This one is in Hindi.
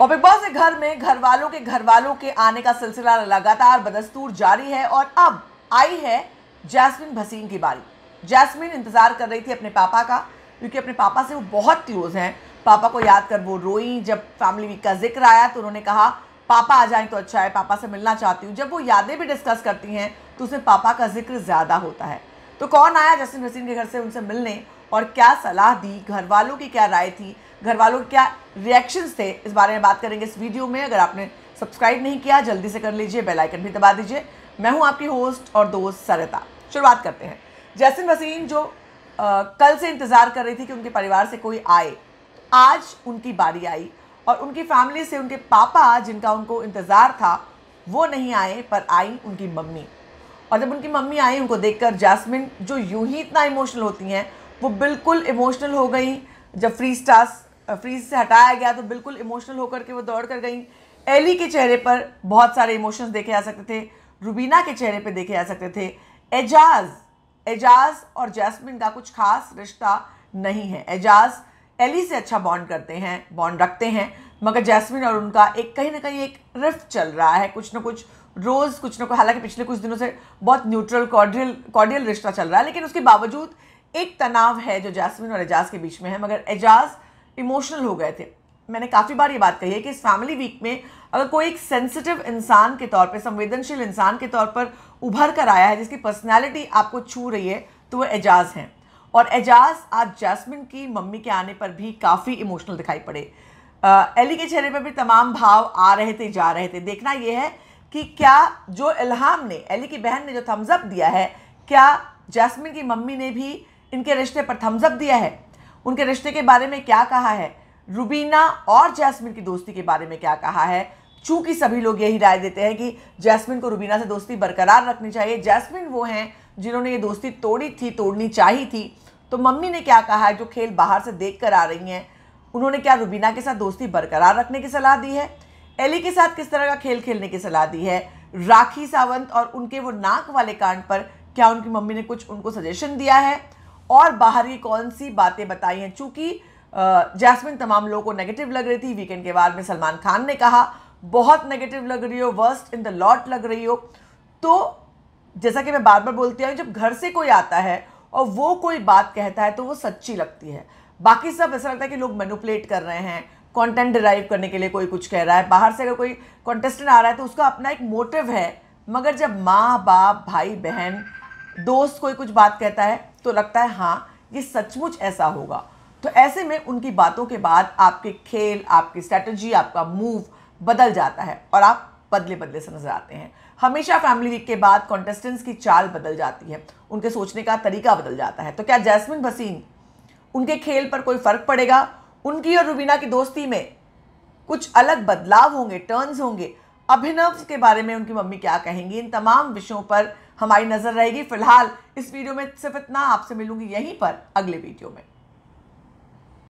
और बिग बॉस के घर में घर वालों के घर वालों के आने का सिलसिला लगातार बदस्तूर जारी है और अब आई है जैस्मिन भसीन की बारी। जैस्मिन इंतज़ार कर रही थी अपने पापा का, क्योंकि अपने पापा से वो बहुत क्लोज हैं। पापा को याद कर वो रोई, जब फैमिली वीक का ज़िक्र आया तो उन्होंने कहा, पापा आ जाएँ तो अच्छा है, पापा से मिलना चाहती हूँ। जब वो यादें भी डिस्कस करती हैं तो उसमें पापा का ज़िक्र ज़्यादा होता है। तो कौन आया जैस्मिन भसीन के घर से उनसे मिलने? और क्या सलाह दी? घर वालों की क्या राय थी? घर वालों के क्या रिएक्शंस थे? इस बारे में बात करेंगे इस वीडियो में। अगर आपने सब्सक्राइब नहीं किया जल्दी से कर लीजिए बेल आइकन भी दबा दीजिए। मैं हूँ आपकी होस्ट और दोस्त सरिता। शुरुआत करते हैं। जैसिन वसीम जो आ, कल से इंतज़ार कर रही थी कि उनके परिवार से कोई आए आज उनकी बारी आई और उनकी फैमिली से उनके पापा जिनका उनको इंतज़ार था वो नहीं आए पर आई उनकी मम्मी। और जब उनकी मम्मी आई उनको देखकर जैस्मिन जो यूँ ही इतना इमोशनल होती हैं वो बिल्कुल इमोशनल हो गई। जब फ्री स्टार्स फ्रीज से हटाया गया तो बिल्कुल इमोशनल होकर के वो दौड़ कर गई। एली के चेहरे पर बहुत सारे इमोशंस देखे जा सकते थे। रुबीना के चेहरे पर देखे जा सकते थे। एजाज एजाज और जैस्मिन का कुछ खास रिश्ता नहीं है। एजाज एली से अच्छा बॉन्ड करते हैं बॉन्ड रखते हैं, मगर जैस्मिन और उनका एक कहीं ना कहीं एक रिफ्ट चल रहा है। कुछ ना कुछ रोज़, कुछ ना कुछ, हालाँकि पिछले कुछ दिनों से बहुत न्यूट्रल कॉर्डियल कॉर्डियल रिश्ता चल रहा है, लेकिन उसके बावजूद एक तनाव है जो जैस्मिन और एजाज के बीच में है, मगर एजाज इमोशनल हो गए थे। मैंने काफ़ी बार ये बात कही है कि इस फैमिली वीक में अगर कोई एक सेंसिटिव इंसान के तौर पे, संवेदनशील इंसान के तौर पर उभर कर आया है, जिसकी पर्सनैलिटी आपको छू रही है तो वह एजाज हैं। और एजाज आज जैस्मिन की मम्मी के आने पर भी काफ़ी इमोशनल दिखाई पड़े। एली के चेहरे पर भी तमाम भाव आ रहे थे, जा रहे थे। देखना यह है कि क्या जो इल्हाम ने, एली की बहन ने जो थम्सअप दिया है, क्या जैस्मिन की मम्मी ने भी इनके रिश्ते पर थम्सअप दिया है। उनके रिश्ते के बारे में क्या कहा है? रुबीना और जैस्मिन की दोस्ती के बारे में क्या कहा है? चूँकि सभी लोग यही राय देते हैं कि जैस्मिन को रुबीना से दोस्ती बरकरार रखनी चाहिए। जैस्मिन वो हैं जिन्होंने ये दोस्ती तोड़ी थी, तोड़नी चाहिए थी। तो मम्मी ने क्या कहा है? जो खेल बाहर से देख कर आ रही हैं, उन्होंने क्या रुबीना के साथ दोस्ती बरकरार रखने की सलाह दी है? एली के साथ किस तरह का खेल खेलने की सलाह दी है? राखी सावंत और उनके वो नाक वाले कांड पर क्या उनकी मम्मी ने कुछ उनको सजेशन दिया है? और बाहर की कौन सी बातें बताई हैं? चूँकि जैस्मिन तमाम लोगों को नेगेटिव लग रही थी वीकेंड के बाद में सलमान खान ने कहा, बहुत नेगेटिव लग रही हो वर्स्ट इन द लॉट लग रही हो। तो जैसा कि मैं बार बार बोलती हूँ, जब घर से कोई आता है और वो कोई बात कहता है तो वो सच्ची लगती है। बाकी सब ऐसा लगता है कि लोग मैनुपलेट कर रहे हैं कंटेंट डिराइव करने के लिए कोई कुछ कह रहा है, बाहर से अगर कोई कॉन्टेस्टेंट आ रहा है तो उसका अपना एक मोटिव है। मगर जब माँ, बाप, भाई, बहन, दोस्त कोई कुछ बात कहता है तो लगता है हाँ ये सचमुच ऐसा होगा। तो ऐसे में उनकी बातों के बाद आपके खेल, आपकी स्ट्रैटेजी आपका मूव बदल जाता है और आप बदले बदले से नज़र आते हैं। हमेशा फैमिली वीक के बाद कॉन्टेस्टेंट्स की चाल बदल जाती है। उनके सोचने का तरीका बदल जाता है। तो क्या जैस्मिन भसीन उनके खेल पर कोई फ़र्क पड़ेगा? उनकी और रुबीना की दोस्ती में कुछ अलग बदलाव होंगे टर्न्स होंगे? अभिनव के बारे में उनकी मम्मी क्या कहेंगी? इन तमाम विषयों पर हमारी नज़र रहेगी फ़िलहाल इस वीडियो में सिर्फ़ इतना, आपसे मिलूँगी यहीं पर अगले वीडियो में।